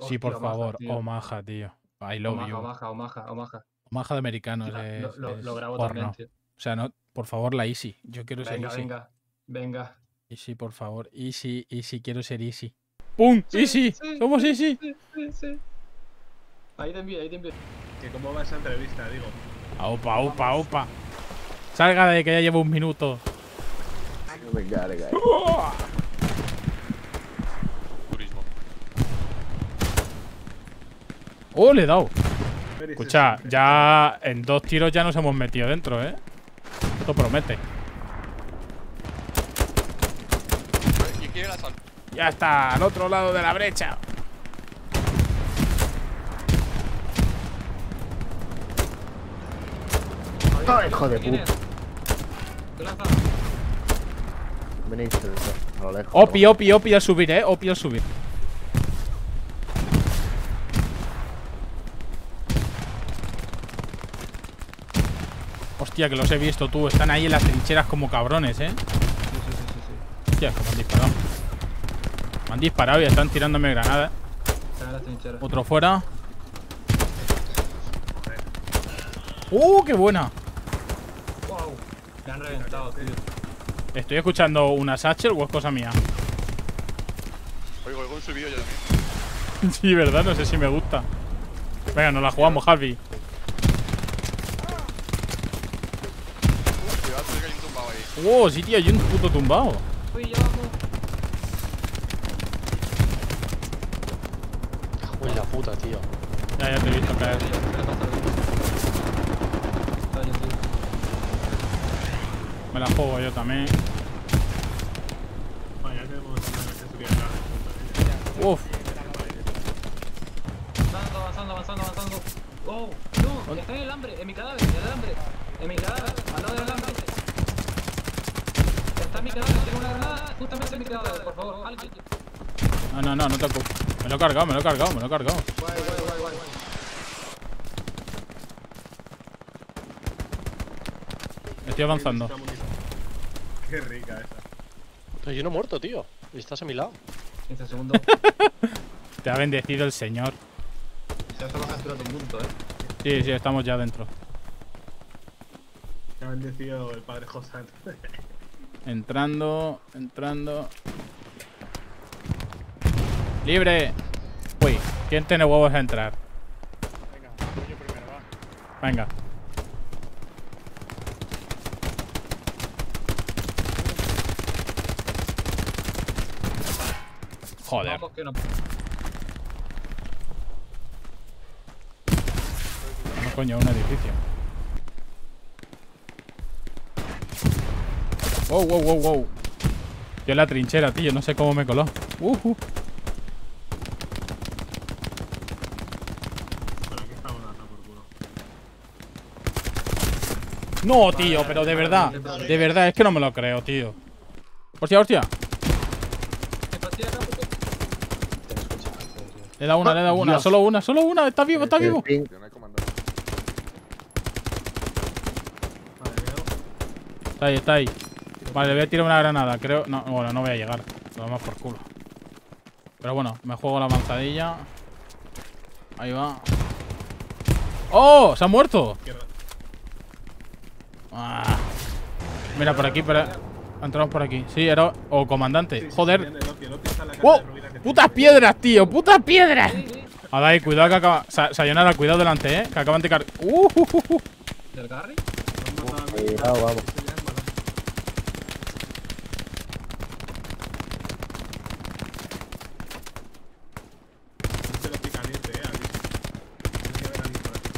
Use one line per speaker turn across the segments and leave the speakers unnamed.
Sí, por
Hostia, Omaha,
favor.
tío.
Omaha, tío. I love
Omaha,
you.
Omaha, Omaha, Omaha.
Omaha de americanos.
Lo-
es-
lo, lo,
es
lo grabo
porno.
también, tío.
O sea, no, por favor, la Easy. Yo quiero ser Easy.
venga, venga.
Easy, por favor. Easy, Easy, quiero ser Easy. ¡Pum!
Sí,
¡Easy!
sí,
¡Somos
sí,
Easy!
Sí, sí, sí. Ahí te envío, ahí te envío.
Que cómo va esa entrevista, digo.
¡Opa, opa, opa! Salga de que ya llevo un minuto.
Venga, venga.
¡Oh, le he dado! Escucha, ya en dos tiros ya nos hemos metido dentro, ¿eh? Esto promete. Ya está, al otro lado de la brecha.
¡Ay, hijo de
¿Quién
puta!
Opi, opi, opi al subir, ¿eh? Opi al subir. Hostia, que los he visto tú. Están ahí en las trincheras como cabrones, ¿eh?
Sí, sí, sí, sí, sí.
Hostia, que me han disparado. Me han disparado y están tirándome granadas.
Está en las trincheras.
Otro fuera. ¡Uh, qué buena!
Wow. Me han reventado, tío.
¿Estoy escuchando una Satchel o es cosa mía?
Oigo, oigo un subido yo también.
sí, ¿verdad? No sé si me gusta. Venga, nos la jugamos, Javi.
Cuidado, que hay un tumbado ahí.
¡Wow! Sí, tío, hay un puto tumbado.
Uy, ya vamos.
Uy, la puta, tío.
Ya, ya te he visto caer. Me la juego yo también.
La
Uf.
Avanzando, avanzando, avanzando, avanzando. Oh, no, está en el hambre, en mi cadáver, en el hambre. En mi cadáver, al lado del hambre. Está en mi cadáver, tengo una granada justamente en mi cadáver, por favor, alguien.
No, no, no, no te ocupo. Me lo he cargado, me lo he cargado, me lo he cargado.
Guay, guay, guay, guay.
Estoy avanzando.
Qué rica esa.
Pero yo no he muerto, tío. Y estás a mi lado.
15 segundos.
Te ha bendecido el señor.
Ya estamos capturando un punto, eh.
Sí, sí, estamos ya dentro.
Que ha bendecido el padre José.
Entrando, entrando. ¡Libre! Uy, ¿quién tiene huevos a entrar?
Venga, voy yo primero, va.
Venga. Joder.
Vamos que no.
No, coño, un edificio. Wow, wow, wow, wow. Yo en la trinchera, tío, no sé cómo me coló. Uh, uh. No, tío, pero de verdad. De verdad, es que no me lo creo, tío. Hostia, hostia. Le da una, le da una.
Dios.
Solo una, solo una. Está vivo, está vivo. Está ahí, está ahí. Vale, le voy a tirar una granada. Creo. No, bueno, no voy a llegar. Lo damos por culo. Pero bueno, me juego la avanzadilla. Ahí va. ¡Oh! ¡Se ha muerto! Ah. Mira, por aquí, por Entramos por aquí. Sí, era. O comandante.
Sí, sí,
Joder. ¡Wow! ¡Putas piedras, tío! ¡Putas piedras! Adai, cuidado que acaba. Sa- Sayonara, cuidado delante, eh. Que acaban de caer. Uh, uh, uh, uh.
¿Del Garry?
Cuidado, vamos.
Eso ya es malo. Este Loki caliente, eh, aquí. Tiene que haber alguien por aquí.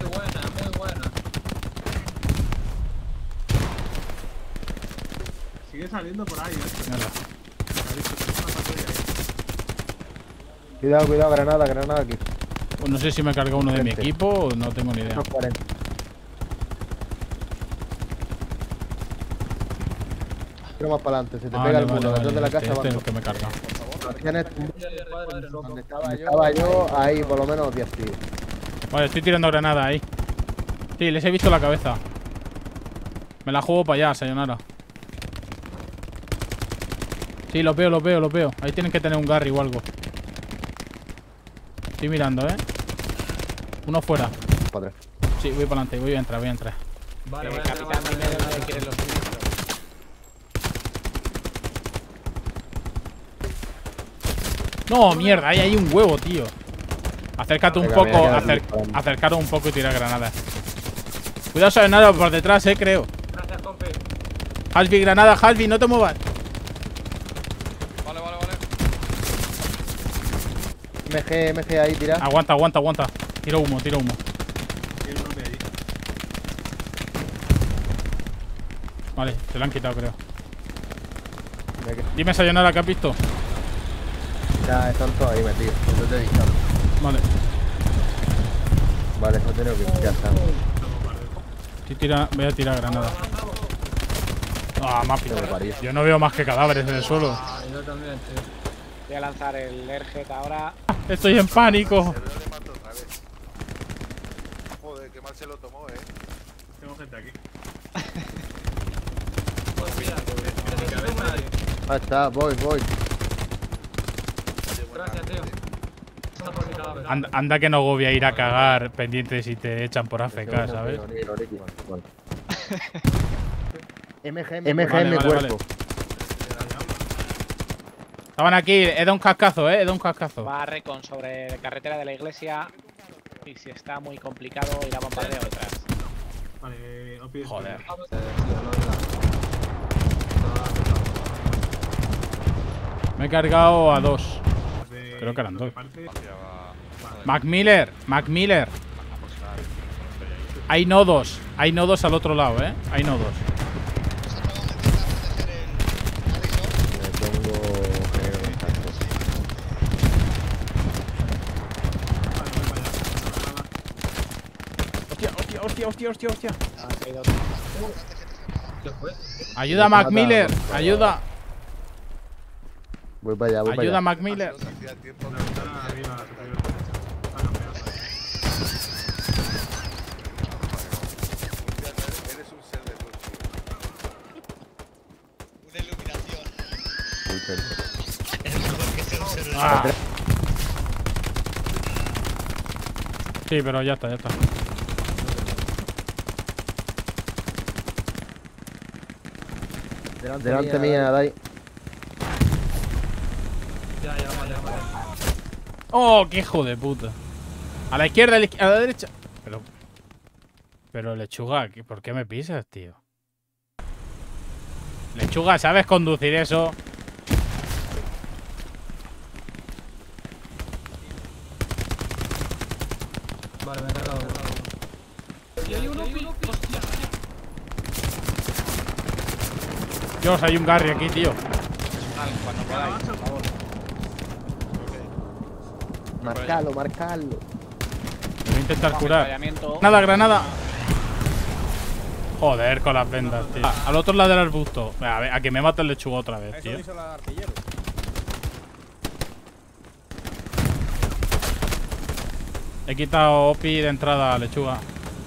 Muy buena, muy buena.
Sigue saliendo por ahí, eh. Es ahí.
Cuidado, cuidado, granada, granada aquí.
Pues no sé si me carga uno de mi equipo o no tengo ni idea.
Unos 40. Tiro más para adelante, se te
Vale,
pega el
vale,
muro,
vale,
detrás de la
este-
casa
este es
van
el que me carga.
donde estaba yo, estaba yo, ahí por lo menos 10 tíos.
Vale, estoy tirando granada ahí. Sí, les he visto la cabeza. Me la juego para allá, Sayonara. Sí, los veo, los veo, los veo. Ahí tienen que tener un Garry o algo. Estoy mirando, ¿eh? Uno fuera.
Padre.
Sí, voy para adelante, voy a entrar, voy a entrar.
Vale,
Eh,
voy a entrar,
quieren los.
No, mierda, ahí hay un huevo, tío. Acércate un
Venga,
poco, acer- acercaros un poco y tira granadas. Cuidado, nada por detrás, eh, creo.
Gracias, compi.
Halvi, granada, Halvi, no te muevas.
Vale, vale, vale.
MG, MG ahí, tira.
Aguanta, aguanta, aguanta. Tiro humo, tiro humo.
Tiene un hombre allí.
Vale, se lo han quitado, creo. Dime, Sayonara, ¿qué has visto?
Ya, están todos ahí metidos. Yo te he visto.
Vale.
Vale, no tengo que ya está.
Sí, tira, voy a tirar granada. Ah, más
Te parió.
Yo no veo más que cadáveres en el suelo.
Ah, yo también, tío.
Voy a lanzar el Airjet ahora.
Estoy en pánico.
Joder, qué mal se lo tomó, eh.
Tengo gente aquí.
Ahí está, voy, voy.
Gracias, tío. Anda
que no voy a ir a cagar pendientes si te echan por AFK, ¿sabes?
MG, MG
Vale,
en mi
vale,
cuerpo.
Estaban aquí, he dado un cascazo, eh, he dado un cascazo.
Va a recon sobre carretera de la iglesia. Y si está muy complicado, irá a bombardeo detrás.
Vale.
Joder.
Eh, lo de la-
Me he cargado a dos.
De-
Creo que eran dos. Mac Miller, Mac Miller. Hay nodos, hay nodos al otro lado, eh. Hay nodos.
Me pongo género de contacto.
Vale, voy para allá.
Hostia, hostia, hostia, hostia.
Ah.
Ayuda, Mac Miller, ayuda.
Voy para allá, voy para
Ayuda. Mac Miller.
Hacía tiempo que
Una ventana arriba, superior derecha. Ah, no, peor.
Eres- Eres un ser de luz.
Una iluminación.
Uy, pero-
Es mejor que sea un ser de
Ah. Sí, pero ya está, ya está.
Delante mía, Dai.
Ya, ya, vale, vale.
Oh, qué hijo de puta. A la izquierda, a la, izquier- a la derecha. Pero. Pero lechuga, ¿qué- ¿por qué me pisas, tío? Lechuga, ¿sabes conducir eso?
Vale, me he cargado. Y hay uno, pi- hostia.
Dios, hay un Garry aquí, tío.
Vale, cuando podáis, por favor.
Marcalo, marcalo.
Voy a intentar curar. Nada, granada. Joder, con las vendas, tío. Ah, al otro lado del arbusto. A ver, a que me mata el lechuga otra vez, tío. He quitado OPI de entrada a lechuga.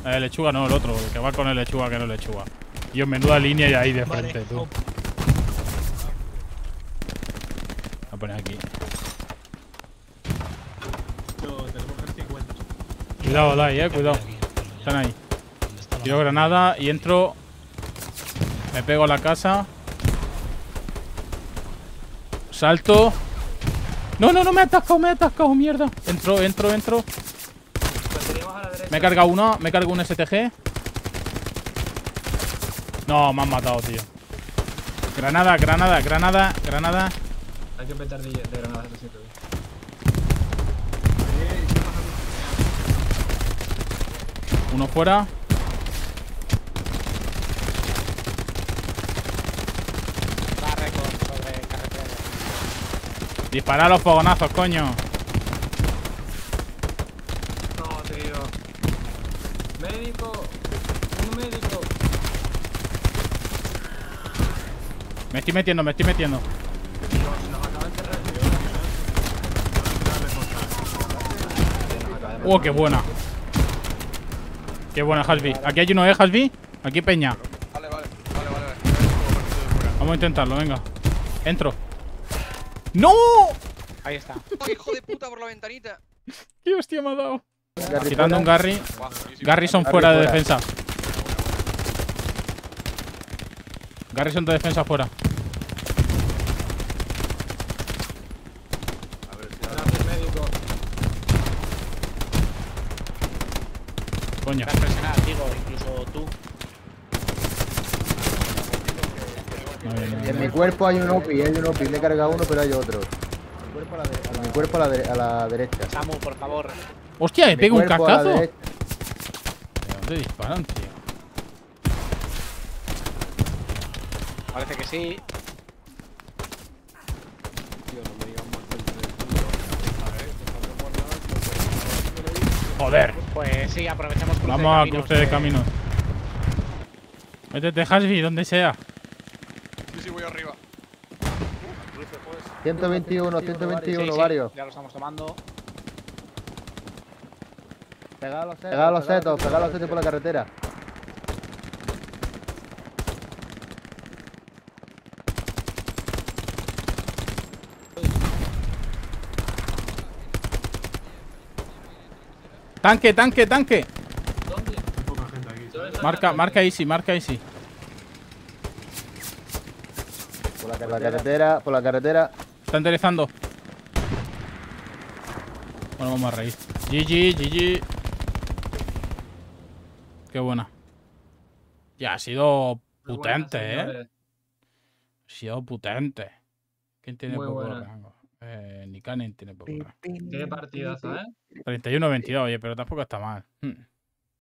Eh, lechuga no, el otro, el que va con el lechuga que no es lechuga. Y en menuda línea y ahí de frente, tú.
oh.
Voy a poner aquí.
Yo tenemos que 50.
Cuidado, Dai, eh, cuidado. Están ahí.
¿Dónde está la-
Tiro granada y entro. Me pego a la casa. Salto. No, no, no, me ha atascado, me ha atascado, mierda. Entro, entro, entro. Me he cargado uno, me he cargado un STG. No, me han matado, tío. Granada, granada, granada, granada.
Hay que petar de, de granadas, lo siento.
Uno fuera.
Va a recon sobre carretera.
Disparar los fogonazos, coño.
No, tío. Médico. Un médico.
Me estoy metiendo, me estoy metiendo.
Dios, nos acaba de enterrar, tío.
Oh, qué buena. Qué buena, Hasby. Aquí hay uno, ¿eh, Hasby? Aquí Peña.
Vale, vale, vale, vale.
Vamos a intentarlo, venga. Entro. ¡No!
Ahí está.
¡Oh, hijo de puta por la ventanita!
¡Qué hostia me ha dado! Quitando un. Garry. Garrison
Garry
fuera de
fuera.
defensa. Garrison de defensa fuera.
A ver si ahora.
Gracias, médico.
Coño.
Estás presionado, digo, incluso tú.
No, no, no,
En mi cuerpo hay un OPI, hay un OPI. Le he cargado uno, pero hay otro. Mi cuerpo a la, de- a mi cuerpo a la, de- a la derecha.
Samu, por favor.
¡Hostia! ¡Me pego un cacazo! ¿De dónde disparan, tío?
Parece que sí.
¡Joder!
Pues sí, aprovechamos cruce
Vamos al
de caminos,
cruce de
eh.
caminos. Métete, Hasby, donde sea.
Sí, sí, voy arriba.
121,
Sí,
121,
sí,
varios.
Ya lo estamos tomando.
Pegad los setos, pegad los setos, pegad los setos por la carretera.
¡Tanque, tanque, tanque!
¿Dónde?
Hay poca gente aquí.
¿Dónde está
Marca, marca Easy, marca Easy.
Por la, por la carretera, por la carretera.
Está enderezando. Bueno, vamos a reír. GG, GG. Qué buena. Ya, ha sido
buena,
potente, ¿eh? Ha sido potente. ¿Quién tiene
Muy
poco
buena.
rango? Eh, Nikanen tiene poco.
Qué partidazo, ¿eh?
31-22, oye, pero tampoco está mal. Hmm.